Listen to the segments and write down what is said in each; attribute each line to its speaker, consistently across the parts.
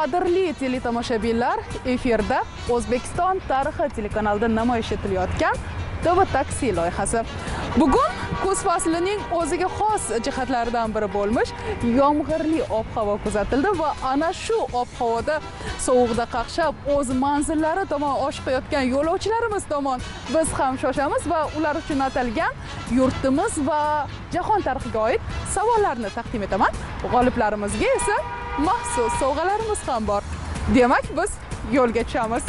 Speaker 1: qadrli teletomoshabinlar efirda o'zbekiston tarixi telekanalida namoyish etilayotgan tv taksi loyihasi. Bugun kuz faslining o'ziga xos jihatlaridan biri bo'lmish yomg'irli ob havo kuzatildi va ana shu ob havoda sovuqda qaqshab o'z manzillari tomon oshiqayotgan yo'lovchilarimiz tomon biz ham shoshamiz va ular uchun atalgan yurtimiz va jahon tarixiga oid savollarni taqdim etaman. G'oliblarimizga esa maxsus sovg'alarimiz ham bor. Demak biz yo'lga tushamiz.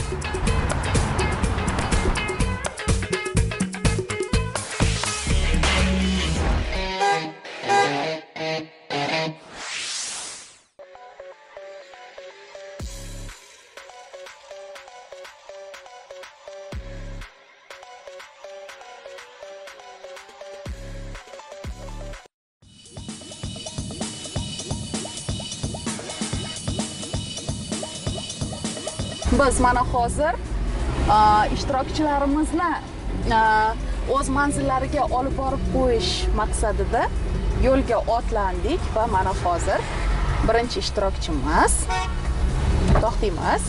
Speaker 1: Biz mana hozir a, ishtirokchilarimizni a, o'z manzillariga olib borib qo'yish maqsadida yo'lga otlandik va mana hozir birinchi ishtirokchimiz to'xtaymiz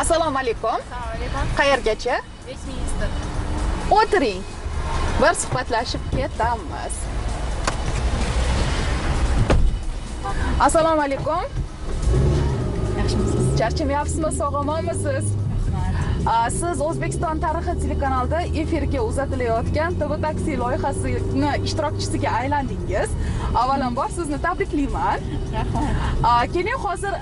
Speaker 1: assalomu alaykum.
Speaker 2: Assalomu alaykum.
Speaker 1: qayergacha? O'tiring. Bir suhbatlashib ketamiz. Assalomu alaykum? Charchamayapsizmi sog'-omonmisiz
Speaker 2: Rahmat.
Speaker 1: Siz o'zbekiston tarixi telekanalida efirga uzatilayotgan tv taksi loyihasini ishtirokchisiga aylandingiz avvalambor sizni tabriklayman
Speaker 2: Rahmat.
Speaker 1: Keling hozir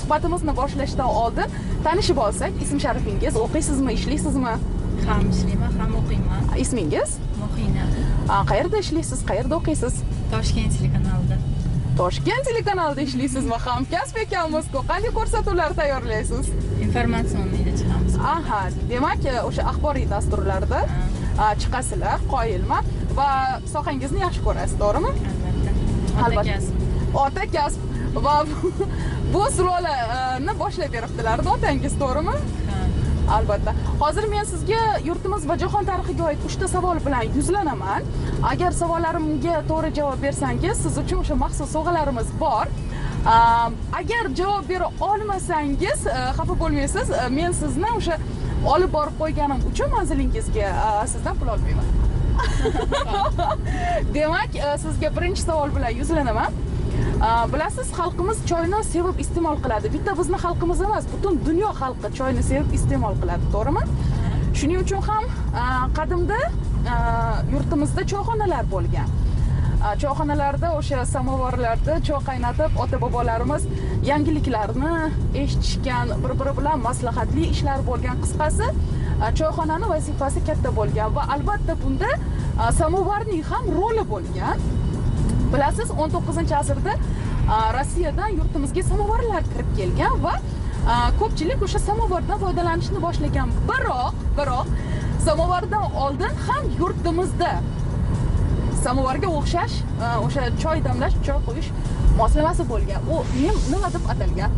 Speaker 1: suhbatimizni boshlashdan oldin tanishib olsak ism sharifingiz o'qiysizmi ishlaysizmi
Speaker 2: Ham ishlayman, ham o'qiyman.
Speaker 1: ismingiz
Speaker 2: Muhina.
Speaker 1: Qayerda ishlaysiz qayerda o'qiysiz
Speaker 2: Toshkent telekanalida.
Speaker 1: Toshkent telekanalida ishlaysizmi hamkasb ekanmiz-ku qanday ko'rsatuvlar tayyorlaysiz
Speaker 2: Informatsionniy chiqamiz.
Speaker 1: aha demak e, o'sha axboriy dasturlarda a, chiqasizlar qoyilman va sohangizni yaxshi ko'rasiz to'g'rimi
Speaker 2: Albatta.
Speaker 1: Albatta.
Speaker 2: Ota kasb.
Speaker 1: va bu rolani boshlab beribdilarda otangiz to'g'rimi. Albatta. Hozir men sizga yurtimiz va jahon tarixiga oid uchta savol bilan yuzlanaman. Agar savollarimga to'g'ri javob bersangiz siz uchun o'sha maxsus sovg'alarimiz bor. Agar javob bera olmasangiz e, xafa bo'lmaysiz e, men sizni o'sha olib borib qo'yganim uchun manzilingizga e, sizdan pul olmayman. Demak sizga birinchi savol bilan yuzlanaman. Э, bilasiz xalqimiz choyni sevib iste'mol qiladi. Bitta bizni xalqimiz emas butun dunyo xalqi choyni sevib iste'mol qiladi to'g'rimi? Shuning uchun ham e, qadimda e, yurtimizda choyxonalar bo'lgan. E, choyxonalarda o'sha samovarlarda choy qaynatib ota bobolarimiz yangiliklarni eshitishgan bir biri bilan maslahatli ishlar bo'lgan. Qisqasi choyxonani vazifasi katta bo'lgan va albatta bunda samovarning ham roli bo'lgan. Bilasiz 19 asrda rossiyadan yurtimizga samovarlar kirib kelgan va ko'pchilik o'sha samovardan foydalanishni boshlagan. Biroq biroq samovardan oldin ham yurtimizda samovarga o'xshash o'sha choy damlash choy qo'yish moslamasi bo'lgan. U nim- nima deb atalgan?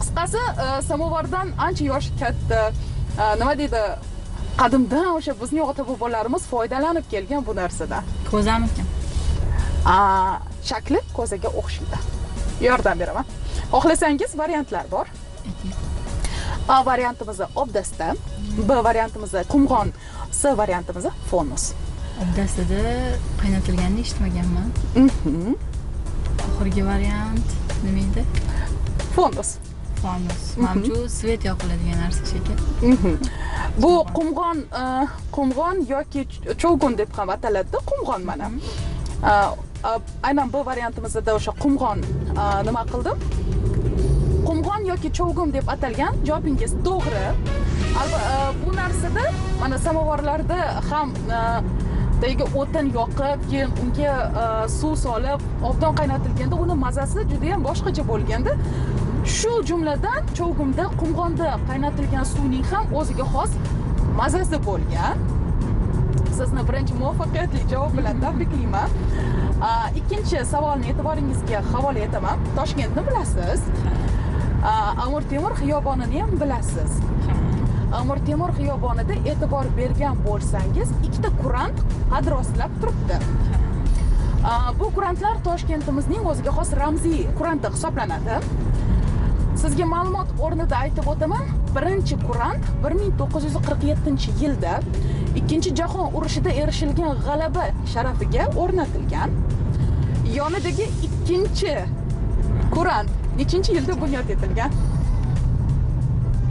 Speaker 1: Qisqasi a, samovardan ancha yoshi katta nima deydi qadimdan o'sha bizning ota bobolarimiz foydalanib kelgan bu narsadan
Speaker 2: Ko'zamikin.
Speaker 1: A, shakli ko'zaga o'xshaydi yordam beraman xohlasangiz variantlar bor a variantimiz obdasta b variantimiz qumg'on c variantimiz fonus
Speaker 2: Obdasida qaynatilganini eshitmaganman.
Speaker 1: Mhm.
Speaker 2: Oxirgi variant nima edi?
Speaker 1: fonus
Speaker 2: Fanus. Manimcha u svet yoqiladigan narsa shekilli.
Speaker 1: Mhm. bu qumg'on a, qumg'on yoki ch- cho'lgun deb ham ataladida qumg'on mana A, a, aynan bu variantimizda o'sha qumg'on nima qildim qumg'on yoki chovgum deb atalgan javobingiz to'g'ri bu narsada mana samovarlarda ham tagiga o'tin yoqib keyin unga suv solib obdon qaynatilganda uni mazasi juda yam boshqacha bo'lganda shu jumladan chovgumda qumg'onda qaynatilgan suvning ham o'ziga xos mazasi bo'lgan. Sizni birinchi muvaffaqiyatli javob bilan tabriklayman. Ikkinchi savolni e'tiboringizga havola etaman. Toshkentni bilasiz. Amir temur xiyobonini ham bilasiz. Amir temur xiyobonida e'tibor bergan bo'lsangiz ikkita kurant qad rostlab turibdi. Bu kurantlar toshkentimizning o'ziga xos ramziy kuranti hisoblanadi. Sizga ma'lumot o'rnida aytib o'taman. Birinchi kurant 1947 yilda ikkinchi jahon urushida erishilgan g'alaba sharafiga o'rnatilgan. Yonidagi ikkinchi kurant nechinchi yilda bunyod etilgan?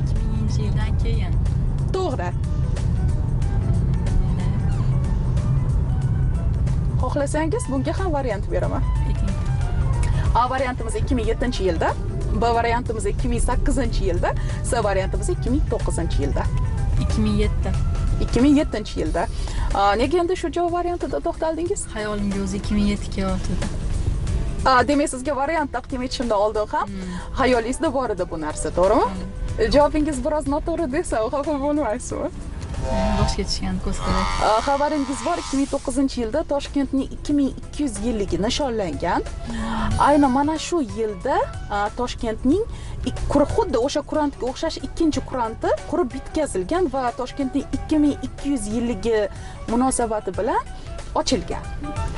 Speaker 2: 2000 yildan keyin.
Speaker 1: To'g'ri. Xohlasangiz bunga ham variant beraman. A variantimiz 2007 yilda b variantimiz 2008 yilda c variantimiz 2009 yilda.
Speaker 2: 2007
Speaker 1: 2007 yilda. A, nega endi shu javob variantida to'xtaldingiz?
Speaker 2: Hayolimga o'zi 2007 kelyotgandi
Speaker 1: A, demak sizga variant taqdim etishimdan oldin ham. Hayolingizda bor edi bu narsa to'g'rimi? Javobingiz biroz noto'g'ri desa xafa bo'lmaysizmi
Speaker 2: boshga tushgan ko'z kerak
Speaker 1: A, xabaringiz bor 2009 yilda toshkentning 2200 yilligi nishonlangan. Ayni mana shu yilda toshkentning xuddi o'sha kurantga o'xshash ikkinchi kuranti qurib bitkazilgan va toshkentning 2200 yilligi munosabati bilan ochilgan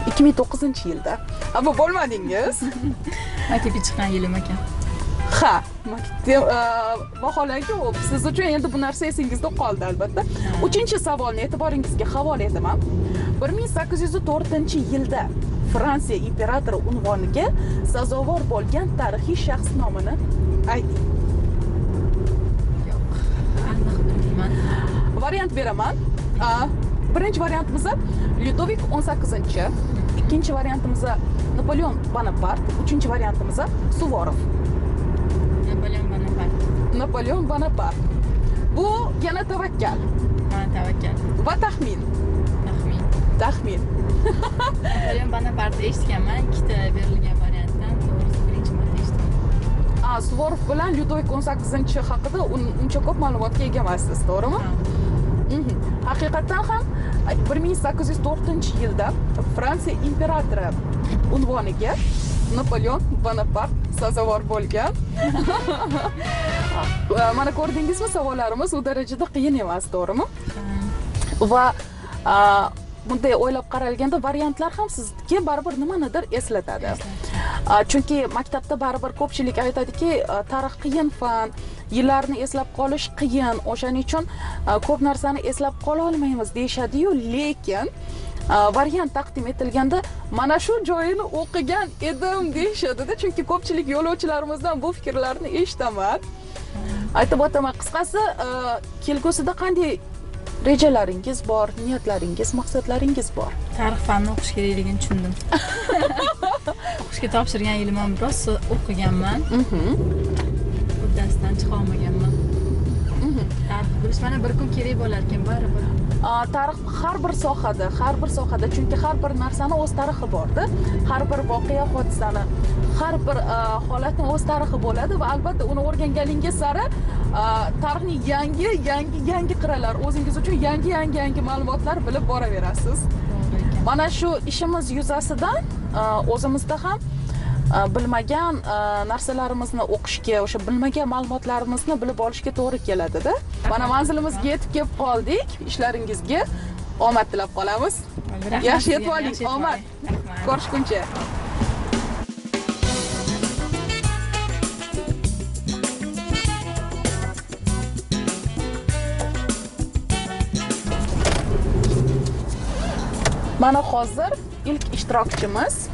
Speaker 1: 2009 yilda. Bu bo'lmadingiz.
Speaker 2: Maktabga chiqqan yilim ekan
Speaker 1: ha vaholanki u siz uchun endi bu narsa esingizda qoldi albatta. Uchinchi savolni e'tiboringizga havola etaman. Bir ming sakkiz yuz to'rtinchi yilda fransiya imperatori unvoniga sazovor bo'lgan tarixiy shaxs nomini ayting.
Speaker 2: Yo'q aniq bilmayman.
Speaker 1: Variant beraman. Birinchi variantimiz lyudovik o'n sakkizinchi ikkinchi variantimiz napoleon bonapart uchinchi variantimiz suvorov
Speaker 2: napoleon bonapart
Speaker 1: bu yana tavakkal
Speaker 2: mana tavakkal
Speaker 1: va taxmin
Speaker 2: taxmin
Speaker 1: taxmin
Speaker 2: napoleon bonapart eshitganman ikkita berilgan variantdan to'g'risi birinchi marta eshitdim
Speaker 1: A, suvorov bilan lyudovik o'n sakkizinchi haqida un- uncha ko'p ma'lumotga ega emassiz to'g'rimi haqiqatdan ham bir ming sakkiz yuz to'rtinchi yilda fransiya imperatori unvoniga napoleon bonapart sazovor bo'lgan. Ah, mana ko'rdingizmi savollarimiz u darajada qiyin emas to'g'rimi? Va ah, bunday o'ylab qaralganda variantlar ham sizga baribir nimanidir eslatadi. Ah, chunki maktabda baribir ko'pchilik aytadiki tarix qiyin fan yillarni eslab qolish qiyin o'shaning uchun ko'p narsani eslab qololmaymiz deyishadiyu lekin a, variant taqdim etilganda mana shu joyini o'qigan edim deyishadida. Chunki ko'pchilik yo'lovchilarimizdan bu fikrlarni eshitaman. Aytib o'taman qisqasi a, kelgusida qanday rejalaringiz bor niyatlaringiz maqsadlaringiz bor?
Speaker 2: Tarix fanni o'qish kerakligini tushundim. O'qishga topshirgan yilim ham biroz o'qiganman. Uddasidan chiqa olmaganman. Tarix bilish mana bir kun kerak bo'lar ekan baribir
Speaker 1: tarix har bir sohada har bir sohada chunki har bir narsani o'z tarixi borda har bir voqea hodisani har bir holatni o'z tarixi bo'ladi va albatta uni o'rganganingiz sari a, tarixning yangi yangi yangi qirralar o'zingiz uchun yangi yangi yangi ma'lumotlar bilib boraverasiz. Mana shu ishimiz yuzasidan o'zimizda ham bilmagan a, narsalarimizni o'qishga o'sha bilmagan ma'lumotlarimizni bilib olishga to'g'ri keladida. Mana manzilimizga yetib kelib qoldik. Ishlaringizga omad tilab qolamiz. Yaxshi yetib oling, omad. ko'rishguncha. Mana hozir ilk ishtirokchimiz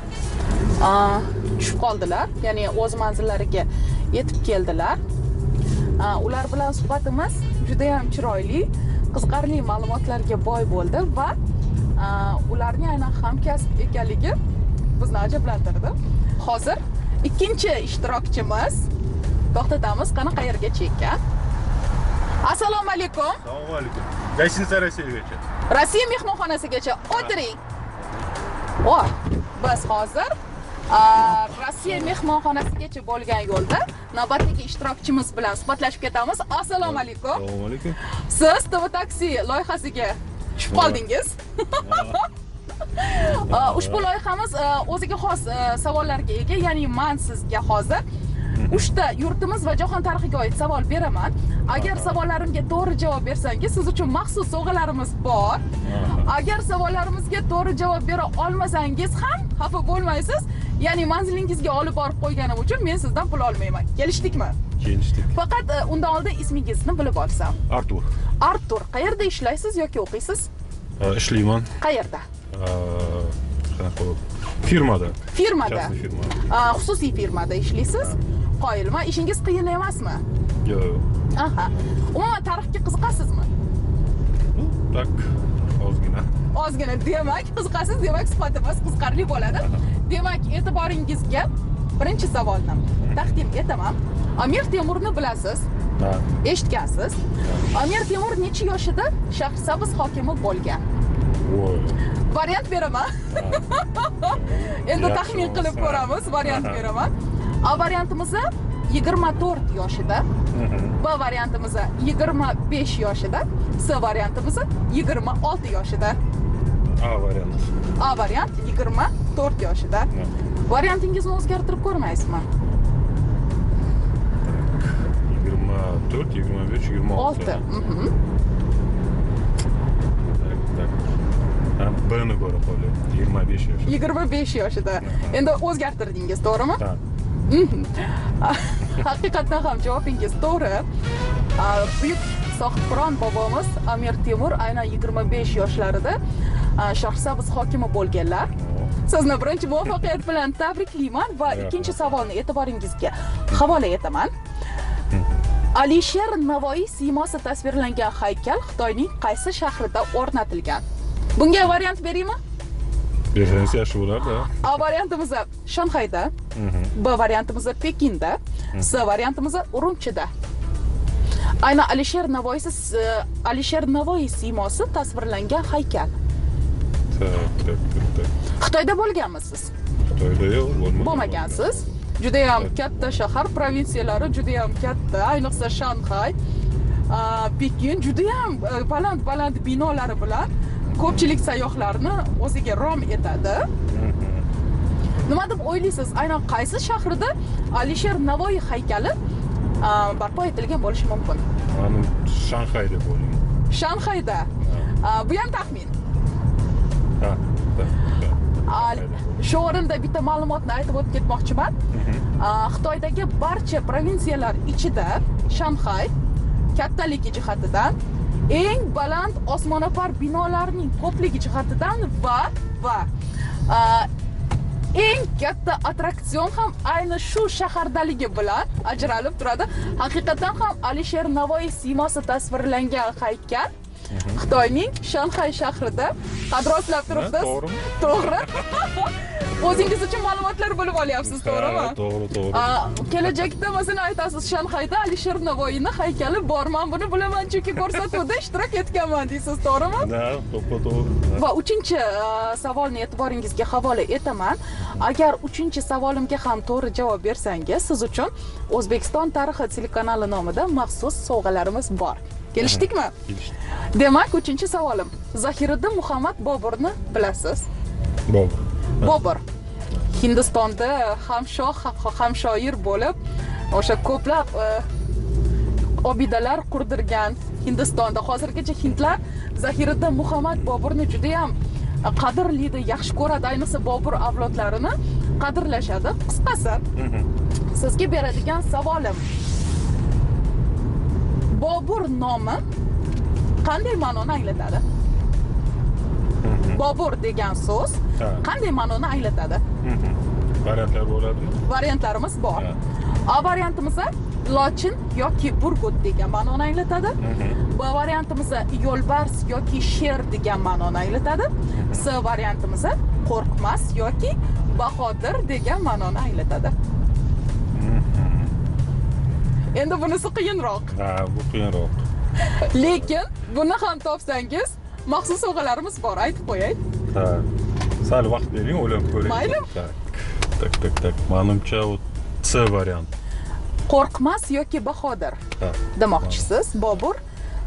Speaker 1: tushib qoldilar. Ya'ni o'z manzillariga yetib keldilar. Ular bilan suhbatimiz juda yam chiroyli qiziqarli ma'lumotlarga boy bo'ldi va ularning aynan hamkasb ekanligi bizni ajablantirdi. Hozir ikkinchi ishtirokchimiz to'xtatamiz qani qayergacha ekan assalomu alaykum.
Speaker 3: Assalomu alaykum. Gостиница Rossiyagacha.
Speaker 1: rossiya mehmonxonasigacha o'tiring. O biz hozir rossiya mehmonxonasigacha bo'lgan yo'lda navbatdagi ishtirokchimiz bilan suhbatlashib ketamiz assalomu alaykum
Speaker 3: Assalomu alaykum.
Speaker 1: siz tv taksi loyihasiga tushib qoldingiz ushbu loyihamiz o'ziga xos savollarga ega ya'ni man sizga hozir uchta yurtimiz va jahon tarixiga oid savol beraman agar savollarimga to'g'ri javob bersangiz siz uchun maxsus sovg'alarimiz bor agar savollarimizga to'g'ri javob bera olmasangiz ham xafa bo'lmaysiz ya'ni manzilingizga olib borib qo'yganim uchun men sizdan pul olmayman. Kelishdikmi?
Speaker 3: Kelishdik.
Speaker 1: Faqat e, undan oldin ismingizni bilib olsam.
Speaker 3: Artur.
Speaker 1: Artur qayerda ishlaysiz yoki o'qiysiz?
Speaker 3: Э, ishlayman.
Speaker 1: Qayerda?
Speaker 3: Qanaqa firmada.
Speaker 1: Firmada. Xususiy firmada ishlaysiz? Qoyilman ishingiz qiyin emasmi?
Speaker 3: Yo'q
Speaker 1: aha. Umuman tarixga qiziqasizmi?
Speaker 3: Так ozgina
Speaker 1: ozgina. Demak qiziqasiz demak suhbatimiz qiziqarli bo'ladi. Demak e'tiboringizga birinchi savolni taqdim etaman. Amir temurni bilasiz eshitgansiz amir temur necha yoshida shahrisabz hokimi bo'lgan? Variant beraman. Endi taxmin qilib ko'ramiz variant beraman. A variantimiz yigirma to'rt yoshida b variantimiz yigirma besh yoshida s variantimiz yigirma olti yoshida
Speaker 3: a variant
Speaker 1: a variant yigirma to'rt yoshida variantingizni o'zgartirib ko'rmaysizmi?
Speaker 3: Yigirma to'rt yigirma besh yigirma olti.
Speaker 1: Mhm.
Speaker 3: bni ko'ra qolyapti yigirma besh yosh
Speaker 1: yigirma besh yoshida endi o'zgartirdingiz to'g'rimi?
Speaker 3: Ha.
Speaker 1: Haqiqatdan ham javobingiz to'g'ri. Buyuk sohibqiron bobomiz amir temur aynan yigirma besh yoshlarida a, shahrisabz hokimi bo'lganlar. Sizni birinchi muvaffaqiyat bilan tabriklayman va ikkinchi savolni e'tiboringizga havola etaman. Alisher navoiy siymosi tasvirlangan haykal xitoyning qaysi shahrida o'rnatilgan? Bunga variant beraymi?
Speaker 3: Bersangiz yaxshi bo'lardi
Speaker 1: a variantimiz shanxayda
Speaker 3: Mhm.
Speaker 1: b variantimiz pekinda s variantimiz urumchida aynan alisher navoiy alisher navoiy siymosi tasvirlangan haykal. Xitoyda bo'lganmisiz?
Speaker 3: Xitoyda yo'q bo'lmagan.
Speaker 1: Bo'lmagansiz. Judayam katta shahar provinsiyalari judayam katta ayniqsa shanxay a, pekin judayam e, baland baland binolari bilan ko'pchilik sayyohlarni o'ziga rom etadi.
Speaker 3: Mhm.
Speaker 1: nima deb o'ylaysiz? Aynan qaysi shahrida alisher navoiy haykali barpo etilgan bo'lishi mumkin
Speaker 3: mani shanxay deb o'ylayman
Speaker 1: shanxayda bu ham taxmin
Speaker 3: ha
Speaker 1: shu o'rinda bitta ma'lumotni aytib o'tib ketmoqchiman xitoydagi barcha provinsiyalar ichida shanxay kattaligi jihatidan eng baland osmono'par binolarning ko'pligi jihatidan va va eng katta attraksion ham ayni shu shahardaligi bilan ajralib turadi. Haqiqatdan ham alisher navoiy siymosi tasvirlangan haykal. Xitoyning shanxay shahrida qadroslab turibsiz.
Speaker 3: To'g'rimi?
Speaker 1: To'g'ri. O'zingiz uchun ma'lumotlar bo'lib olyapsiz to'g'rimi?
Speaker 3: to'g'ri to'g'ri.
Speaker 1: Kelajakda masalan aytasiz shanxayda alisher navoiyni haykali bor man buni bilaman chunki ko'rsatuvda ishtirok etganman deysiz to'g'rimi?
Speaker 3: Ha to'ppa to'g'ri.
Speaker 1: Va uchinchi savolni e'tiboringizga havola etaman. Agar uchinchi savolimga ham to'g'ri javob bersangiz siz uchun o'zbekiston tarixi telekanali nomidan maxsus sovg'alarimiz bor kelishdikmi
Speaker 3: kelishdi.
Speaker 1: Demak uchinchi savolim. Zahiriddin muhammad boburni bilasiz.
Speaker 3: Bobur.
Speaker 1: Bobur. Hindistonda ham shoh ham shoir bo'lib o'sha ko'plab e, obidalar qurdirgan hindistonda. Hozirgacha hindlar zahiriddin muhammad boburni judayam e, qadrlaydi yaxshi ko'radi. Ayniqsa bobur avlodlarini qadrlashadi. Qisqasi sizga beradigan savolim bobur nomi qanday ma'noni anglatadi?
Speaker 3: Mhm.
Speaker 1: bobur degan so'z qanday ma'noni anglatadi?
Speaker 3: Mhm. variantlar bo'ladimi?
Speaker 1: Variantlarimiz bor. A variantimiz lochin yoki burgut degan ma'noni anglatadi.
Speaker 3: Mhm.
Speaker 1: b variantimiz yo'lbars yoki sher degan ma'noni anglatadi. S variantimiz qo'rqmas yoki bahodir degan ma'noni anglatadi. Endi bunisi qiyinroq.
Speaker 3: Ha bu qiyinroq.
Speaker 1: Lekin buni ham topsangiz maxsus sovg'alarimiz bor aytib qo'yay.
Speaker 3: Ha sal vaqt bering o'ylab ko'ring.
Speaker 1: Mayli.
Speaker 3: tak tak tak tak. Manimcha u c variant.
Speaker 1: Qo'rqmas yoki bahodir. Demoqchisiz bobur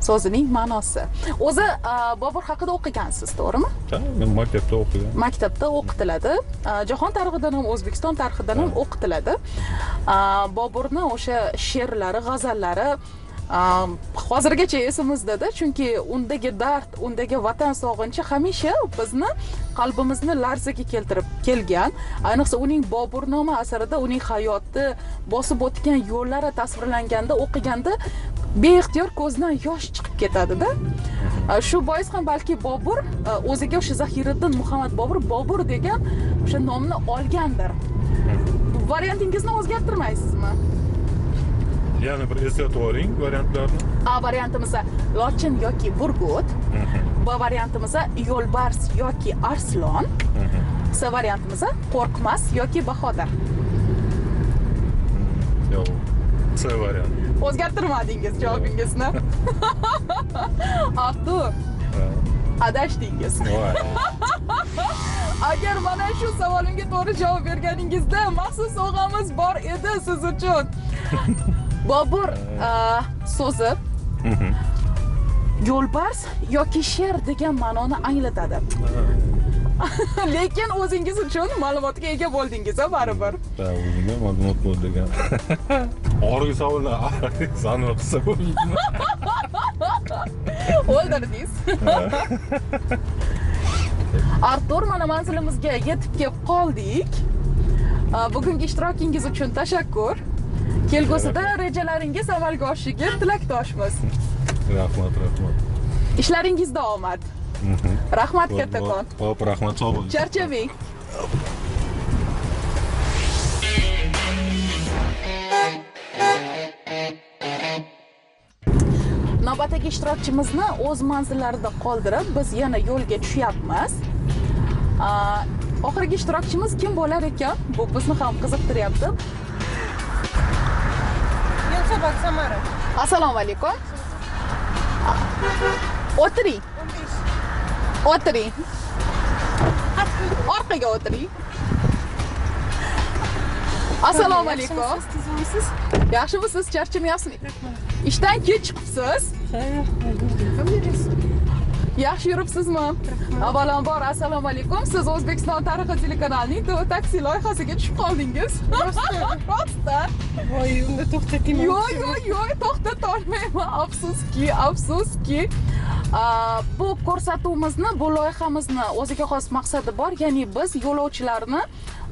Speaker 1: so'zining ma'nosi. O'zi a, bobur haqida o'qigansiz to'g'rimi?
Speaker 3: Ha, men maktabda o'qigan
Speaker 1: maktabda o'qitiladi. A, jahon tarixidan ham o'zbekiston tarixidan ham o'qitiladi. A, boburni o'sha she'rlari g'azallari hozirgacha esimizdada chunki undagi dard undagi vatan sog'inchi hamisha bizni qalbimizni larzaga keltirib kelgan. Ayniqsa uning boburnoma asarida uning hayoti bosib o'tgan yo'llari tasvirlanganda o'qiganda beixtiyor ko'zdan yosh chiqib ketadida. Shu bois ham balki bobur a, o'ziga o'sha zahiriddin muhammad bobur bobur degan o'sha nomni olgandir. Variantingizni o'zgartirmaysizmi?
Speaker 3: Yana bir eslatib yuboring variantlarni.
Speaker 1: A variantimiz lochin yoki burgut. B variantimiz yo'lbars yoki arslon. C variantimiz qo'rqmas yoki bahodir.
Speaker 3: Yo'q c variant
Speaker 1: o'zgartirmadingiz javobingizni artur adashdingiz agar mana shu savolimga to'g'ri javob berganingizda maxsus sovg'amiz bor edi siz uchun bobur so'zi yo'lbars yoki sher degan ma'noni anglatadi lekin o'zingiz uchun ma'lumotga ega bo'ldingiz a baribir
Speaker 3: Ha, o'zimga ma'lumot bo'ldi oxirgi savollar aniq qilsa
Speaker 1: o'ldirdingiz. Artur mana manzilimizga yetib kelib qoldik. Bugungi ishtirokingiz uchun tashakkur. Kelgusida rejalaringiz amalga oshishiga tilakdoshmiz.
Speaker 3: Rahmat rahmat.
Speaker 1: Ishlaringizda omad. Rahmat kattakon
Speaker 3: hop rahmat sog' bo'ling
Speaker 1: charchamang navbatdagi ishtirokchimizni o'z manzillarida qoldirib biz yana yo'lga tushyapmiz. Oxirgi ishtirokchimiz kim bo'lar ekan? Bu bizni ham qiziqtiryapti.
Speaker 4: Yunusobod Samara.
Speaker 1: assalomu alaykum. O'tiring.
Speaker 4: 15.
Speaker 1: O'tiring. Orqaga o'tiring. Assalomu alaykum.
Speaker 4: Yaxshimisiz?
Speaker 1: yaxshimisiz? Charchamayapsizmi? Ishdan kech chiqibsiz.
Speaker 4: Ha, yo'q.
Speaker 1: Yaxshi yuribsizmi? Avvalambor assalomu alaykum siz o'zbekiston tarixi telekanalining taksi loyihasiga tushib qoldingiz. Rostdan.
Speaker 4: Voy, unda to'xtating.
Speaker 1: yo'q yo'q yo'q to'xtatolmayman afsuski afsuski. Aa, bu ko'rsatuvimizni bu loyihamizni o'ziga xos maqsadi bor. Ya'ni biz yo'lovchilarni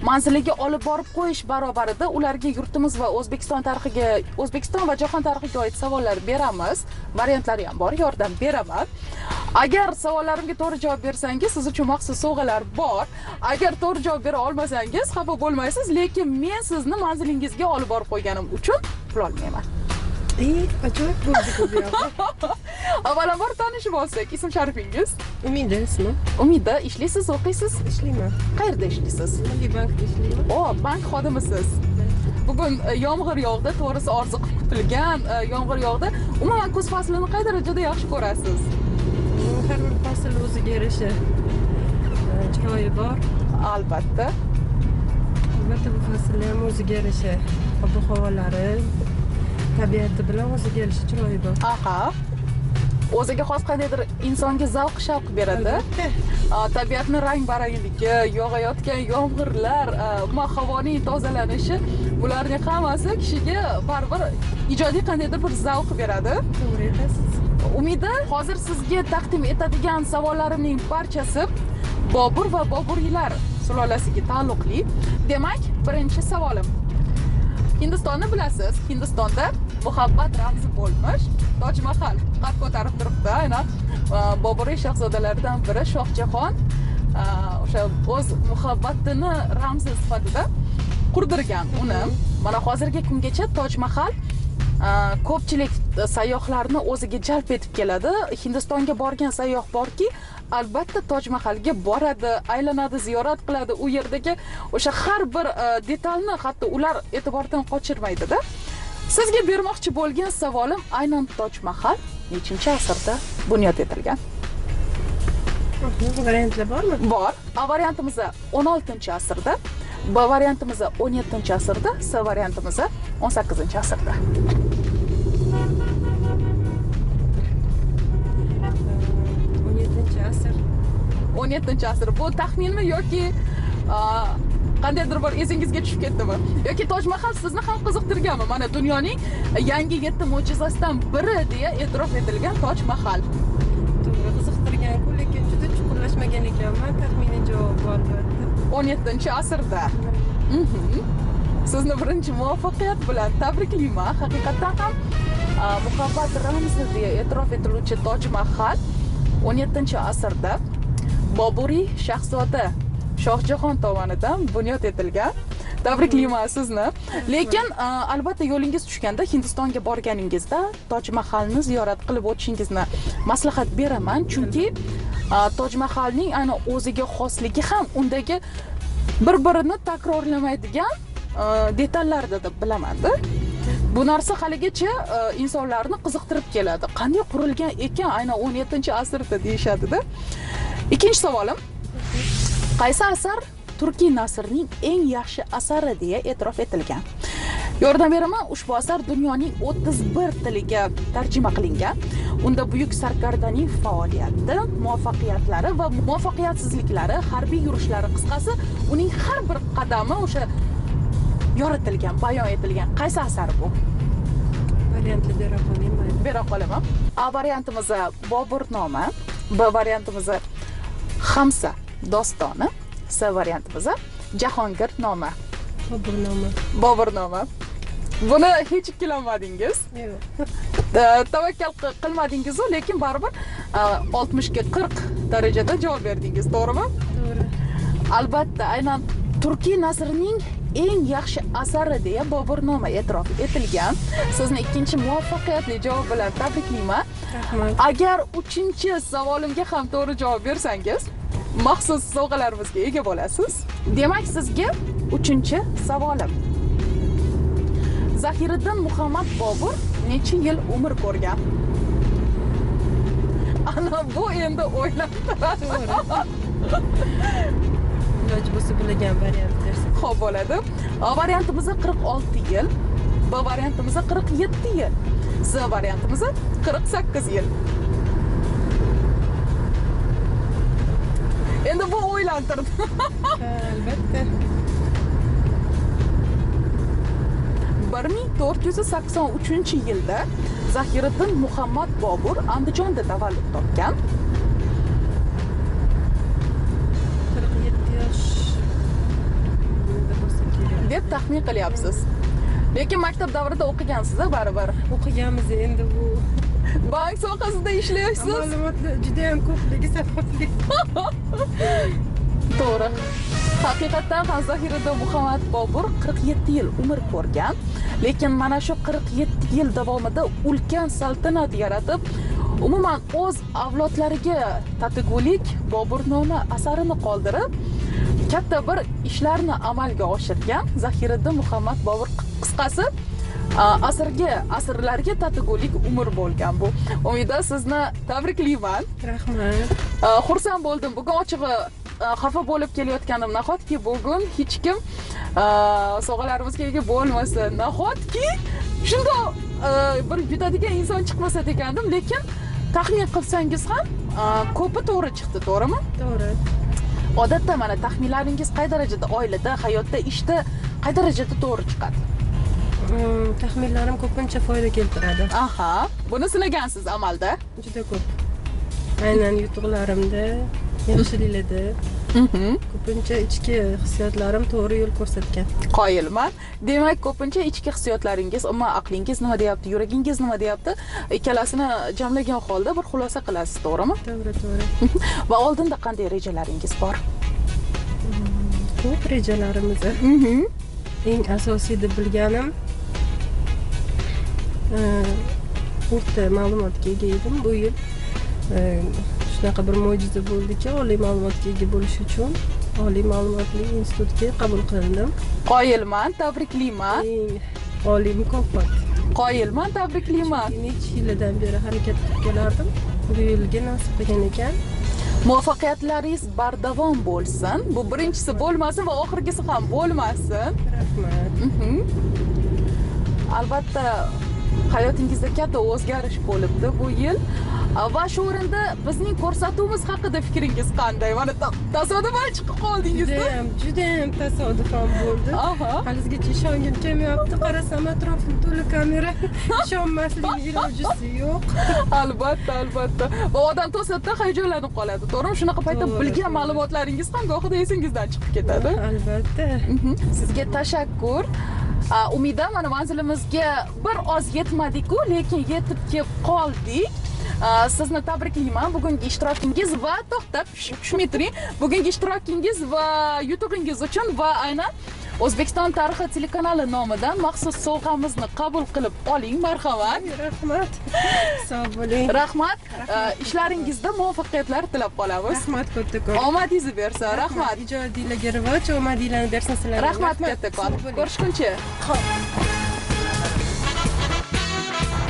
Speaker 1: manziliga olib borib qo'yish barobarida ularga yurtimiz va o'zbekiston tarixiga o'zbekiston va jahon tarixiga oid savollar beramiz. Variantlari ham bor yordam beraman. Agar savollarimga to'g'ri javob bersangiz siz uchun maxsus sovg'alar bor. Agar to'g'ri javob bera olmasangiz xafa bo'lmaysiz lekin men sizni manzilingizga olib borib qo'yganim uchun pul olmayman.
Speaker 4: Ey, ajoyib bo'ldi bu
Speaker 1: avvalambor tanishib olsak ism sharifingiz
Speaker 4: Umida ismi.
Speaker 1: umida ishlaysiz o'qiysiz
Speaker 4: Ishlayman.
Speaker 1: qayerda ishlaysiz
Speaker 4: Milliy bankda ishlayman.
Speaker 1: o bank xodimisiz. Bugun e, yomg'ir yog'di to'g'risi qilib kutilgan e, yomg'ir yog'di. Umuman kuz faslini qay darajada yaxshi ko'rasiz?
Speaker 4: Har bir fasl o'ziga yarasha e, chiroyi bor.
Speaker 1: albatta.
Speaker 4: Albatta bu fasllar ham o'ziga yarasha. Ob-havolari, tabiati bilan o'ziga yarasha chiroyi bor.
Speaker 1: aha. O'ziga xos qandaydir insonga zavq shavq beradi. Tabiatni rang barangligi yog'ayotgan yomg'irlar umuman havoning tozalanishi bularning hammasi kishiga baribir ijodiy qandaydir bir zavq beradi.
Speaker 4: To'g'ri aytasiz.
Speaker 1: umida hozir sizga taqdim etadigan savollarimning barchasi bobur va boburiylar sulolasiga taalluqli. Demak birinchi savolim. Hindistonni bilasiz. Hindistonda muhabbat ramzi bo'lmish. Toj mahal qad ko'tarib turibdi aynan e, boburiy shahzodalaridan biri shohjahon. E, o'sha o'z muhabbatini ramzi sifatida qurdirgan uni. Mana hozirgi kungacha toj mahal e, ko'pchilik sayyohlarni o'ziga jalb etib keladi. Hindistonga borgan sayyoh borki albatta toj mahalga boradi aylanadi ziyorat qiladi. U yerdagi o'sha har bir detalni hatto ular e'tibordan qochirmaydida. sizga bermoqchi bo'lgan savolim aynan toj mahal nechinchi asrda bunyod etilgan.
Speaker 4: Variantlar bormi?
Speaker 1: Bor. A variantimiz o'n oltinchi asrda b variantimiz o'n yettinchi asrda s variantimiz o'n sakkizinchi asrda. o'n yettinchi asr. o'n yettinchi asr. Bu taxminmi yoki qandaydir bir esingizga tushib ketdimi? Yoki toj mahal sizni ham qiziqtirganmi? Mana dunyoning yangi yetti mo'jizasidan biri deya e'tirof etilgan toj mahal
Speaker 4: to'g'ri qiziqtirgan-ku lekin juda chuqurlashmagan ekanman taxminiy javob albatta
Speaker 1: 17 asrda. Mhm. sizni birinchi muvaffaqiyat bilan tabriklayman haqiqatdan ham muhabbat ramzi deya e'tirof etiluvchi toj mahal 17 asrda. Boburiy shahzoda shohjahon tomonidan bunyod etilgan. Tabriklayman sizni lekin e, albatta yo'lingiz tushganda hindistonga borganingizda toj mahalni ziyorat qilib o'tishingizni maslahat beraman. Chunki e, toj mahalning ana o'ziga xosligi ham undagi bir birini takrorlamaydigan e, detallarda deb bilamanda. Bu narsa haligacha insonlarni qiziqtirib keladi. Qanday qurilgan ekan aynan 17 asrda deyishadida. Ikkinchi savolim. Qaysi asar? Turkiy nasrning eng yaxshi asari deya e'tirof etilgan. Yordam beraman ushbu asar dunyoning 31 tiliga tarjima qilingan. Unda buyuk sarkardaning faoliyati muvaffaqiyatlari va muvaffaqiyatsizliklari harbiy yurishlari qisqasi uning har bir qadami o'sha yoritilgan bayon etilgan. Qaysi asar bu?
Speaker 4: Variantli bera mayli
Speaker 1: bera qolaman a variantimiz boburnoma b variantimiz hamsa dostoni s variantimiz jahongir noma.
Speaker 4: Boburnoma
Speaker 1: boburnoma buni hech ikkilanmadingiz.
Speaker 4: Yo'q
Speaker 1: tavakkal qil- qilmadingizu lekin baribir oltmishga qirq darajada javob berdingiz to'g'rimi?
Speaker 4: To'g'ri.
Speaker 1: Albatta aynan turkiy nasrning eng yaxshi asari deya boburnoma e'tirof etilgan. Sizni ikkinchi muvaffaqiyatli javob bilan tabriklayman
Speaker 4: rahmat.
Speaker 1: Agar uchinchi savolimga ham to'g'ri javob bersangiz maxsus sovg'alarimizga ega bo'lasiz. Demak sizga uchinchi savolim. Zahiriddin muhammad bobur necha yil umr ko'rgan? Ana bu endi o'ylantiradi
Speaker 4: iloji bo'lsa bilgan variant bersin
Speaker 1: ho'p bo'ladi. A variantimiz 46 yil b variantimiz 47 yil z variantimiz 48 yil endi bu o'ylantirdi
Speaker 4: albatta
Speaker 1: 1483 yilda zahiriddin muhammad bobur andijonda tavallud topgan.
Speaker 4: Qirq yetti yosh. Bo'lsa kerak.
Speaker 1: Deb taxmin qilyapsiz. Lekin maktab davrida o'qigansiz baribir.
Speaker 4: O'qiganmiz endi bu
Speaker 1: bank sohasida ishlaysiz
Speaker 4: ma'lumotlar juda yam ko'pligi sababli
Speaker 1: to'g'ri. Haqiqatdan ham zahiriddin muhammad bobur 47 yil umr ko'rgan lekin mana shu 47 yil davomida ulkan saltanat yaratib umuman o'z avlodlariga tatigulik boburnoma asarini qoldirib katta bir ishlarni amalga oshirgan zahiriddin muhammad bobur. Qisqasi asrga asrlarga tatigulik umr bo'lgan bu. Umida sizni tabriklayman.
Speaker 4: Rahmat.
Speaker 1: Э, xursand bo'ldim. Bugun ochig'i e, xafa bo'lib kelayotganim nahotki bugun hech kim sovg'alarimizga ega bo'lmasa nahotki? Shundoq bir yutadigan inson chiqmasa degandim lekin taxmin qilsangiz ham ko'pi to'g'ri chiqdi to'g'rimi?
Speaker 4: To'g'ri.
Speaker 1: Odatda mana taxminlaringiz qay darajada oilada hayotda ishda qay darajada to'g'ri chiqadi
Speaker 4: taxminlarim ko'pincha foyda keltiradi.
Speaker 1: Aha buni sinagansiz amalda?
Speaker 4: Juda ko'p. Aynan yutuqlarimda yaxshiliklarda
Speaker 1: Mhm.
Speaker 4: ko'pincha ichki hissiyotlarim to'g'ri yo'l ko'rsatgan.
Speaker 1: Qoyilman. Demak ko'pincha ichki hissiyotlaringiz umuman aqlingiz nima deyapti yuragingiz nima deyapti ikkalasini jamlagan holda bir xulosa qilasiz to'g'rimi?
Speaker 4: To'g'ri to'g'ri.
Speaker 1: Va oldinda qanday rejalaringiz bor?
Speaker 4: Ko'p rejalarimiz. Eng asosiy deb bilganim o'rta ma'lumotga ega edim. Bu yil E, shunaqa bir mo'jiza bo'ldiki oliy ma'lumotga ega bo'lish uchun oliy ma'lumotli institutga qabul qilindim
Speaker 1: qoyilman tabriklayman
Speaker 4: oliy mukofot.
Speaker 1: Qoyilman tabriklayman
Speaker 4: necha yildan beri harakat qilib kelardim. Bu yilgi nasib qilgan ekan.
Speaker 1: Muvaffaqiyatlaringiz bardavom bo'lsin. Bu birinchisi bo'lmasin va oxirgisi ham bo'lmasin.
Speaker 4: Rahmat.
Speaker 1: Mhm. albatta hayotingizda katta o'zgarish bo'libdi bu yil. Va shu o'rinda bizning ko'rsatuvimiz haqida fikringiz qanday? Mana ta- tasodifan chiqib qoldingizda.
Speaker 4: Judayam judayam tasodifan bo'ldi.
Speaker 1: Aha.
Speaker 4: Halizgacha ishongim kelmayapti. Qarasam atrofim to'la kamera. Ishonmaslikni ilojisi yo'q.
Speaker 1: Albatta albatta. Va odam to'satdan hayajonlanib qoladi. To'g'rimi? Shunaqa paytda bilgan ma'lumotlaringiz ham gohida esingizdan chiqib ketadi.
Speaker 4: Albatta.
Speaker 1: Mhm. sizga tashakkur umida mana manzilimizga bir oz yetmadiku lekin yetib kelib qoldik sizni tabriklayman bugungi ishtirokingiz va to'xtab tushmay turing bugungi ishtirokingiz va yutug'ingiz uchun va aynan o'zbekiston tarixi telekanali nomidan maxsus sovg'amizni qabul qilib oling marhamat.
Speaker 4: Rahmat. Sog' bo'ling.
Speaker 1: Rahmat. Ishlaringizda muvaffaqiyatlar tilab qolamiz.
Speaker 4: Rahmat kattakon
Speaker 1: omadingizni bersin rahmat.
Speaker 4: ijodiylarga rivoj omadinglarni bersin sizlarga.
Speaker 1: Rahmat kattakon ko'rishguncha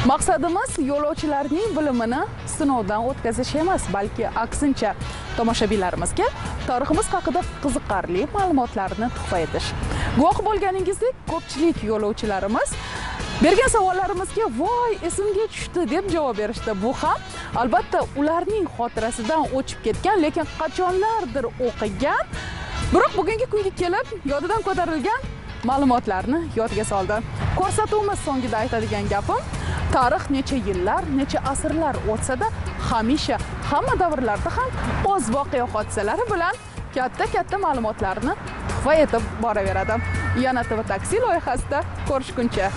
Speaker 1: maqsadimiz yo'lovchilarning bilimini sinovdan o'tkazish emas balki aksincha tomoshabinlarimizga tariximiz haqida qiziqarli ma'lumotlarni tuhfa etish. Guvoh bo'lganingizdek ko'pchilik yo'lovchilarimiz bergan savollarimizga voy esimga tushdi deb javob berishdi. Bu ham albatta ularning xotirasidan o'chib ketgan lekin qachonlardir o'qigan. Biroq bugungi kunga kelib yodidan ko'tarilgan ma'lumotlarni yodga soldi. Ko'rsatuvimiz so'ngida aytadigan gapim tarix necha yillar necha asrlar o'tsa-da hamisha hamma davrlarda ham o'z voqea hodisalari bilan katta katta ma'lumotlarni tuhfa etib boraveradi. Yana tv taksi loyihasida ko'rishguncha.